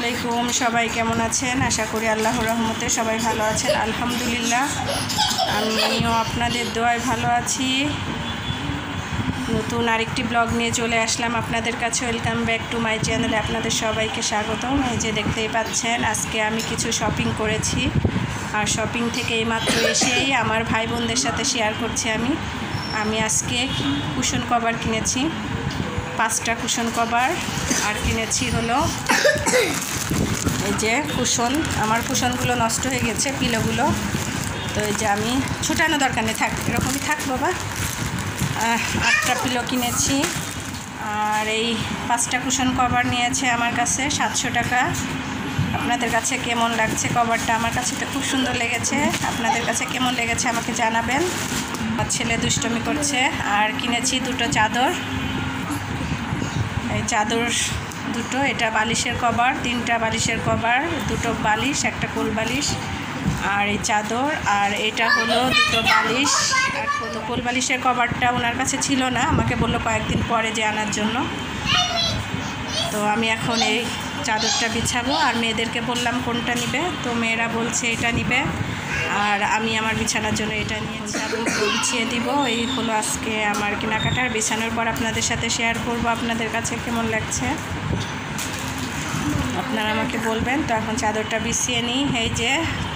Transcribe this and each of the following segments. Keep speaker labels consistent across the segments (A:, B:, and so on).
A: আলাইকুম, সবাই কেমন আছেন? আশা করি আল্লাহর রহমতে সবাই ভালো আছেন। আলহামদুলিল্লাহ, আমিও আপনাদের দোয়ায় ভালো আছি। নতুন আরেকটি ব্লগ নিয়ে চলে আসলাম আপনাদের কাছে। ওয়েলকাম ব্যাক টু মাই চ্যানেলে আপনাদের সবাইকে স্বাগতম। এই যে দেখতেই পাচ্ছেন, আজকে আমি কিছু শপিং করেছি। আর শপিং থেকে এইমাত্র এসেই আমার ভাই বোনদের সাথে শেয়ার করছি আমি। আমি আজকে কুশন কভার কিনেছি। পাঁচটা কুশন কভার আর কিনেছি হলো এই যে কুশন। আমার কুশনগুলো নষ্ট হয়ে গেছে, পিলোগুলো। তো এই যে আমি ছুটানো দরকার নেই, থাক, এরকমই থাক বাবা। আটটা পিলো কিনেছি। আর এই পাঁচটা কুশন কভার নিয়েছে আমার কাছে সাতশো টাকা। আপনাদের কাছে কেমন লাগছে কভারটা? আমার কাছে তো খুব সুন্দর লেগেছে। আপনাদের কাছে কেমন লেগেছে আমাকে জানাবেন। আমার ছেলে দুষ্টমি করছে। আর কিনেছি দুটো চাদর। চাদর দুটো, এটা বালিশের কভার, তিনটা বালিশের কভার, দুটো বালিশ, একটা কোল বালিশ আর এই চাদর, আর এটা হলো দুটো বালিশ। আর কোল বালিশের কভারটা ওনার কাছে ছিল না, আমাকে বলল কয়েকদিন পরে যে আনার জন্য। তো আমি এখন এই চাদরটা বিছাবো, আর মেয়েদেরকে বললাম কোনটা নিবে, তো মেয়েরা বলছে এটা নিবে। আর আমি আমার বিছানার জন্য এটা নিয়ে চাদর বিছিয়ে দিব। এই হলো আজকে আমার কেনাকাটার। বিছানোর পর আপনাদের সাথে শেয়ার করব। আপনাদের কাছে কেমন লাগছে? আপনারা আমাকে বলবেন। তো এখন চাদরটা বিছিয়ে নিই। এই যে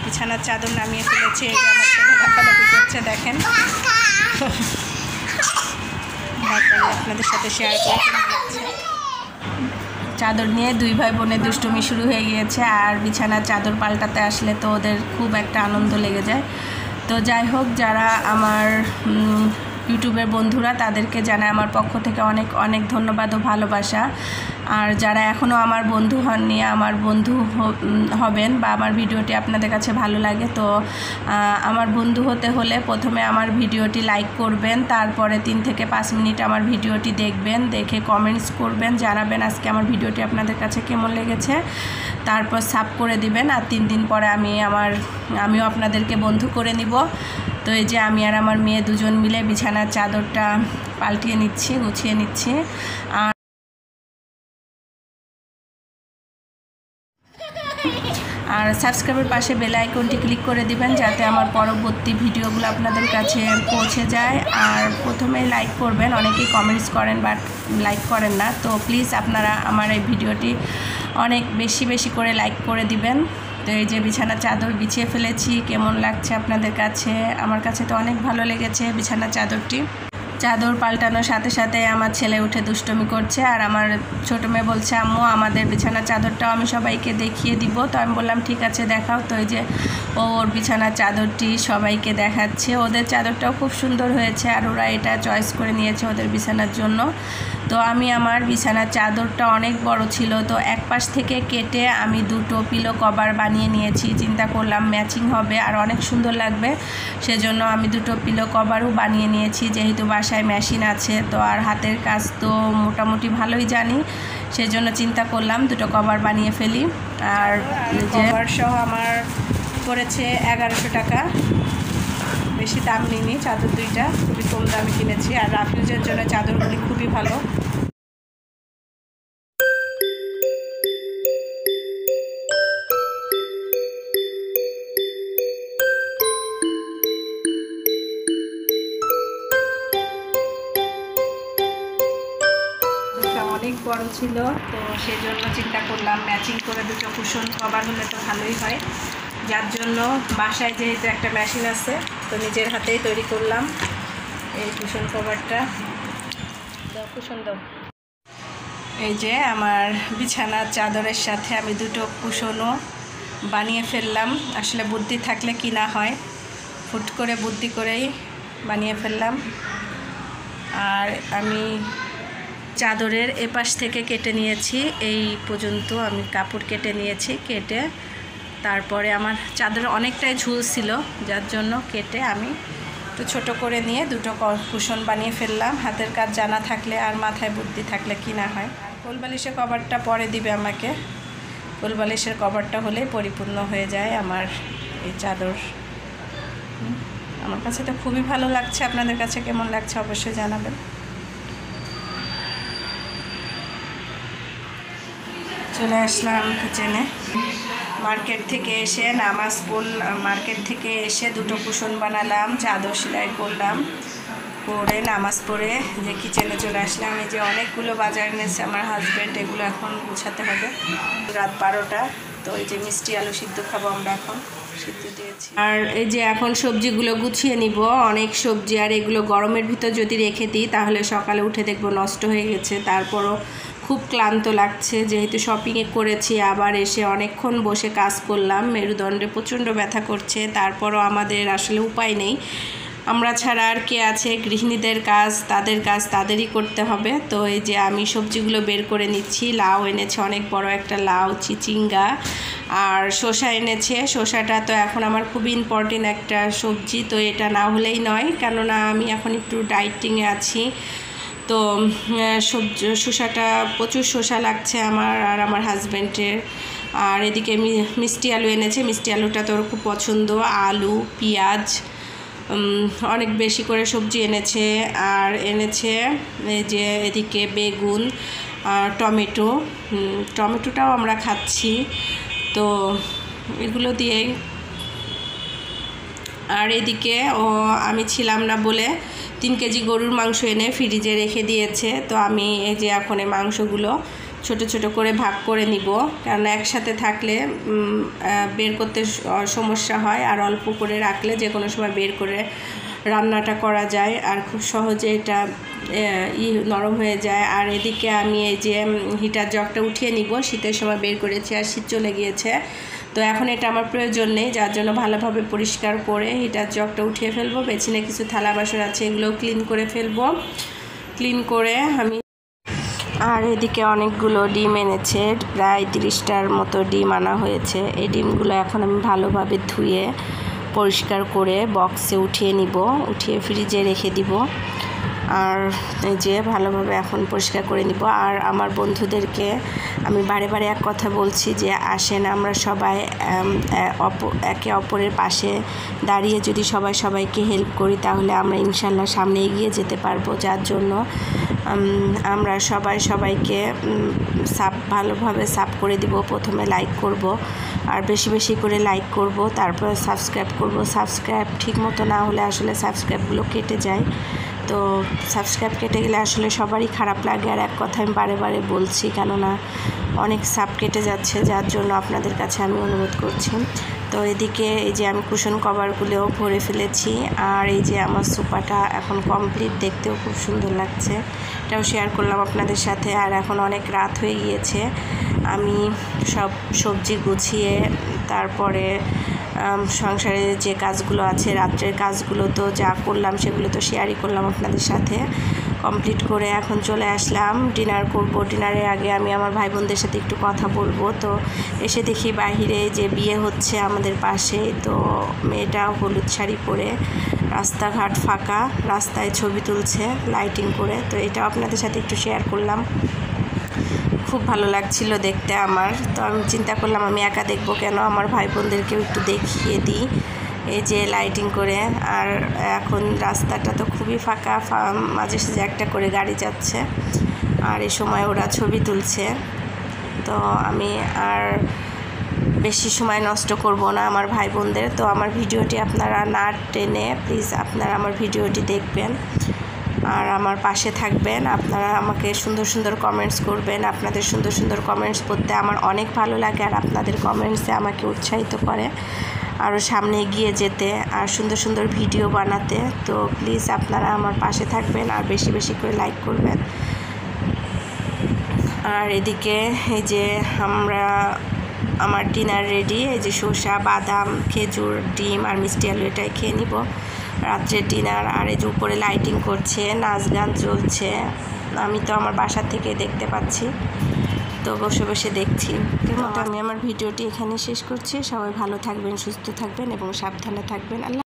A: বিছানার চাদর নামিয়ে ফেলেছি। এই যে আমার ছেলে লাফালাফি করছে দেখেন। আপনাদের সাথে শেয়ার করে কেমন লাগছে? চাদর নিয়ে দুই ভাই বোনের দুষ্টুমি শুরু হয়ে গিয়েছে আর বিছানার চাদর পাল্টাতে আসলে তো ওদের খুব একটা আনন্দ লেগে যায়। তো যাই হোক, যারা আমার ইউটিউবের বন্ধুরা তাদেরকে জানায় আমার পক্ষ থেকে অনেক অনেক ধন্যবাদ ও ভালোবাসা। আর যারা এখনও আমার বন্ধু হননি, আমার বন্ধু হবেন বা আমার ভিডিওটি আপনাদের কাছে ভালো লাগে, তো আমার বন্ধু হতে হলে প্রথমে আমার ভিডিওটি লাইক করবেন, তারপরে তিন থেকে পাঁচ মিনিট আমার ভিডিওটি দেখবেন, দেখে কমেন্টস করবেন, জানাবেন আজকে আমার ভিডিওটি আপনাদের কাছে কেমন লেগেছে, তারপর সাব করে দিবেন, আর তিন দিন পরে আমি আমার, আমিও আপনাদেরকে বন্ধু করে নিব। তো এই যে আমি আর আমার মেয়ে দুজন মিলে বিছানার চাদরটা পাল্টিয়ে নিচ্ছি, গুছিয়ে নিচ্ছি, আর আর সাবস্ক্রাইবের পাশে বেল আইকনটি ক্লিক করে দিবেন যাতে আমার পরবর্তী ভিডিওগুলো আপনাদের কাছে পৌঁছে যায়। আর প্রথমে লাইক করবেন, অনেকেই কমেন্টস করেন বাট লাইক করেন না। তো প্লিজ আপনারা আমার এই ভিডিওটি অনেক বেশি বেশি করে লাইক করে দিবেন। তো এই যে বিছানা চাদর বিছিয়ে ফেলেছি, কেমন লাগছে আপনাদের কাছে? আমার কাছে তো অনেক ভালো লেগেছে বিছানা চাদরটি। চাদর পাল্টানোর সাথে সাথে আমার ছেলে উঠে দুষ্টমি করছে আর আমার ছোটো মেয়ে বলছে, আম্মু, আমাদের বিছানার চাদরটাও আমি সবাইকে দেখিয়ে দিব। তো আমি বললাম, ঠিক আছে, দেখাও। তো এই যে ওর বিছানার চাদরটি সবাইকে দেখাচ্ছে। ওদের চাদরটাও খুব সুন্দর হয়েছে আর ওরা এটা চয়েস করে নিয়েছে ওদের বিছানার জন্য। তো আমি আমার বিছানার চাদরটা অনেক বড় ছিল, তো এক পাশ থেকে কেটে আমি দুটো পিলো কভার বানিয়ে নিয়েছি। চিন্তা করলাম ম্যাচিং হবে আর অনেক সুন্দর লাগবে, সেজন্য আমি দুটো পিলো কভারও বানিয়ে নিয়েছি, যেহেতু বাসায় মেশিন আছে, তো আর হাতের কাজ তো মোটামুটি ভালোই জানি, সেজন্য চিন্তা করলাম দুটো কভার বানিয়ে ফেলি। আর কভার সহ আমার পড়েছে এগারোশো টাকা। বেশি দাম নিইনি, চাদর দুইটা, খুবই কম দামে কিনেছি। আর রাফিউজের জন্য চাদরগুলি খুবই ভালো। অনেক বড় ছিল, তো সেই জন্য চিন্তা করলাম, ম্যাচিং করে দুটো কুশন কভার হলে তো ভালোই হয়। যার জন্য বাসায় যেহেতু একটা মেশিন আছে, তো নিজের হাতেই তৈরি করলাম এই কুশন কভারটা কুশন দাও। এই যে আমার বিছানার চাদরের সাথে আমি দুটো কুশনও বানিয়ে ফেললাম। আসলে বুদ্ধি থাকলে কি না হয়, ফুট করে বুদ্ধি করেই বানিয়ে ফেললাম। আর আমি চাদরের এপাশ থেকে কেটে নিয়েছি, এই পর্যন্ত আমি কাপড় কেটে নিয়েছি, কেটে তারপরে আমার চাদর অনেকটাই ঝুল ছিল, যার জন্য কেটে আমি একটু ছোটো করে নিয়ে দুটো কুশন বানিয়ে ফেললাম। হাতের কাজ জানা থাকলে আর মাথায় বুদ্ধি থাকলে কি না হয়। কোলবালিশের কভারটা পরে দিবে আমাকে। কোলবালিশের কভারটা হলে পরিপূর্ণ হয়ে যায় আমার এই চাদর। আমার কাছে তো খুবই ভালো লাগছে। আপনাদের কাছে কেমন লাগছে অবশ্যই জানাবেন। চলে আসলাম কিচেনে মার্কেট থেকে এসে নামাজ পড়ল মার্কেট থেকে এসে দুটো কুশন বানালাম, চাদর সেলাই করলাম করে নামাজ পড়ে যে কিচেনে চলে আসলাম। এই যে অনেকগুলো বাজার এনেছে আমার হাজব্যান্ড এগুলো এখন গুছাতে হবে। রাত বারোটা, তো এই যে মিষ্টি আলু সিদ্ধ খাব আমরা এখন, সিদ্ধ দিয়েছি। আর এই যে এখন সবজিগুলো গুছিয়ে নিব, অনেক সবজি, আর এগুলো গরমের ভিতর যদি রেখে দিই, তাহলে সকালে উঠে দেখব নষ্ট হয়ে গেছে। তারপরও খুব ক্লান্ত লাগছে, যেহেতু শপিংয়ে করেছি, আবার এসে অনেকক্ষণ বসে কাজ করলাম, মেরুদণ্ডে প্রচণ্ড ব্যথা করছে, তারপরও আমাদের আসলে উপায় নেই। আমরা ছাড়া আর কে আছে, গৃহিণীদের কাজ, তাদের কাজ, তাদেরই করতে হবে। তো এই যে আমি সবজিগুলো বের করে নিচ্ছি, লাউ এনেছে অনেক বড় একটা লাউ, চিচিঙ্গা, আর শসা এনেছে। শসাটা তো এখন আমার খুবই ইম্পর্টেন্ট একটা সবজি, তো এটা না হলেই নয়, কেননা আমি এখন একটু ডাইটিংয়ে আছি। তো সবজি, শসাটা প্রচুর শসা লাগছে আমার আর আমার হাজব্যান্ডের আর এদিকে মিষ্টি আলু এনেছে। মিষ্টি আলুটা তোর খুব পছন্দ। আলু, পেঁয়াজ অনেক বেশি করে সবজি এনেছে। আর এনেছে এই যে এদিকে বেগুন আর টমেটো। টমেটোটাও আমরা খাচ্ছি। তো, এগুলো দিয়েই। আর এদিকে, ও, আমি ছিলাম না বলে তিন কেজি গরুর মাংস এনে ফ্রিজে রেখে দিয়েছে। তো আমি এই যে এখন এই মাংসগুলো ছোট ছোট করে ভাগ করে নিব। কারণ একসাথে থাকলে বের করতে সমস্যা হয়। আর অল্প করে রাখলে যে কোনো সময় বের করে রান্নাটা করা যায়। আর খুব সহজে এটা ই নরম হয়ে যায়। আর এদিকে আমি এই যে হিটার জগটা উঠিয়ে নিব। শীতের সময় বের করেছি আর শীত চলে গিয়েছে। তো এখন এটা আমার প্রয়োজন নেই, যার জন্য ভালোভাবে পরিষ্কার করে হিটার জগটা উঠিয়ে ফেলব পেছনে কিছু থালা বাসন আছে এগুলো ক্লিন করে ফেলব। ক্লিন করে আমি আর এদিকে অনেকগুলো ডিম এনেছে, প্রায় তিরিশটার মতো ডিম আনা হয়েছে। এই ডিমগুলো এখন আমি ভালোভাবে ধুয়ে পরিষ্কার করে বক্সে উঠিয়ে নিব, উঠিয়ে ফ্রিজে রেখে দিব। আর যে ভালোভাবে এখন পরিষ্কার করে নিব। আর আমার বন্ধুদেরকে আমি বারে বারে এক কথা বলছি যে, আসেন আমরা সবাই একে অপরের পাশে দাঁড়িয়ে যদি সবাই সবাইকে হেল্প করি, তাহলে আমরা ইনশাল্লাহ সামনে এগিয়ে যেতে পারব। যার জন্য আমরা সবাই সবাইকে সাপ, ভালোভাবে সাপ করে দিব। প্রথমে লাইক করব, আর বেশি বেশি করে লাইক করব, তারপর সাবস্ক্রাইব করব। সাবস্ক্রাইব ঠিক মতো না হলে আসলে সাবস্ক্রাইবগুলো কেটে যায়। তো সাবস্ক্রাইব কেটে গেলে আসলে সবারই খারাপ লাগে। আর এক কথা আমি বারে বারে বলছি, কেননা অনেক সাপ কেটে যাচ্ছে, যার জন্য আপনাদের কাছে আমি অনুরোধ করছি। তো এদিকে এই যে আমি কুশন কভারগুলোও ভরে ফেলেছি, আর এই যে আমার সোফাটা এখন কমপ্লিট দেখতেও খুব সুন্দর লাগছে। এটাও শেয়ার করলাম আপনাদের সাথে, আর এখন অনেক রাত হয়ে গিয়েছে। আমি সব সবজি গুছিয়ে, তারপরে সংসারে যে কাজগুলো আছে, রাত্রের কাজগুলো তো যা করলাম সেগুলো তো শেয়ারই করলাম আপনাদের সাথে। কমপ্লিট করে এখন চলে আসলাম। ডিনার করব। ডিনারের আগে আমি আমার ভাই বোনদের সাথে একটু কথা বলব। তো এসে দেখি বাহিরে যে বিয়ে হচ্ছে আমাদের পাশে, তো মেয়েটা হলুদ শাড়ি পরে রাস্তাঘাট ফাঁকা, রাস্তায় ছবি তুলছে লাইটিং করে। তো এটাও আপনাদের সাথে একটু শেয়ার করলাম। খুব ভালো লাগছিল দেখতে আমার। তো আমি চিন্তা করলাম, আমি একা দেখব কেন? আমার ভাই বোনদেরকেও একটু দেখিয়ে দিই এই যে লাইটিং করে। আর এখন রাস্তাটা তো খুবই ফাঁকা মাঝে সাঝে একটা করে গাড়ি যাচ্ছে। আর এই সময় ওরা ছবি তুলছে। তো আমি আর বেশি সময় নষ্ট করব না আমার ভাই বোনদের তো আমার ভিডিওটি আপনারা না টেনে প্লিজ আপনারা আমার ভিডিওটি দেখবেন। আর আমার পাশে থাকবেন। আপনারা আমাকে সুন্দর সুন্দর কমেন্টস করবেন। আপনাদের সুন্দর সুন্দর কমেন্টস পড়তে আমার অনেক ভালো লাগে আর আপনাদের কমেন্টসে আমাকে উৎসাহিত করে। আরও সামনে এগিয়ে যেতে আর সুন্দর সুন্দর ভিডিও বানাতে। তো প্লিজ আপনারা আমার পাশে থাকবেন আর বেশি বেশি করে লাইক করবেন। আর এদিকে এই যে আমরা, আমার ডিনার রেডি এই যে শসা, বাদাম, খেজুর, ডিম আর মিষ্টি আলু এটাই খেয়ে নিব। রাত্রের ডিনার আর এই যে উপরে লাইটিং করছে নাচ গান চলছে। আমি তো আমার বাসা থেকে দেখতে পাচ্ছি। তো বসে বসে দেখছি। মতো আমি আমার ভিডিওটি এখানে শেষ করছি। সবাই ভালো থাকবেন সুস্থ থাকবেন এবং সাবধানে থাকবেন। আল্লাহ